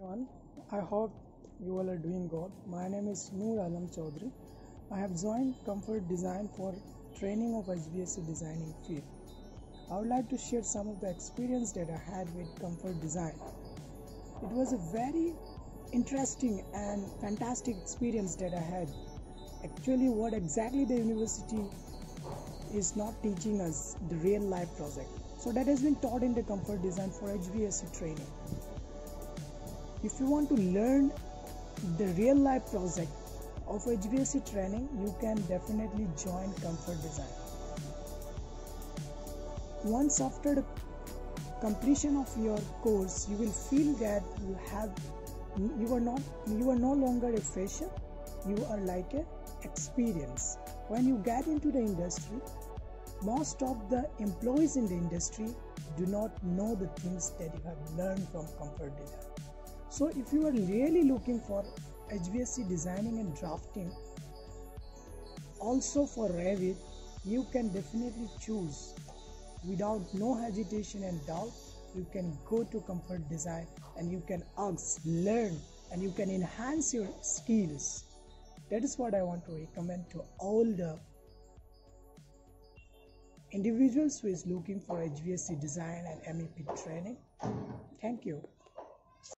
everyone. I hope you all are doing good. My name is Nur Alam Choudhary. I have joined Comfort Design for training of HVAC designing field. I would like to share some of the experience that I had with Comfort Design. It was a very interesting and fantastic experience that I had. Actually, what exactly the university is not teaching us the real life project. So that has been taught in the Comfort Design for HVAC training if you want to learn the real life project of HVAC training, you can definitely join Comfort Design. Once after the completion of your course, you will feel that you have you are not you are no longer a fresher, you are like a experience. When you get into the industry, most of the employees in the industry do not know the things that you have learned from Comfort Design. So if you are really looking for HVAC designing and drafting, also for Revit, you can definitely choose without no hesitation and doubt. You can go to Comfort Design and you can ask, learn, and you can enhance your skills. That is what I want to recommend to all the individuals who is looking for HVAC design and MEP training. Thank you.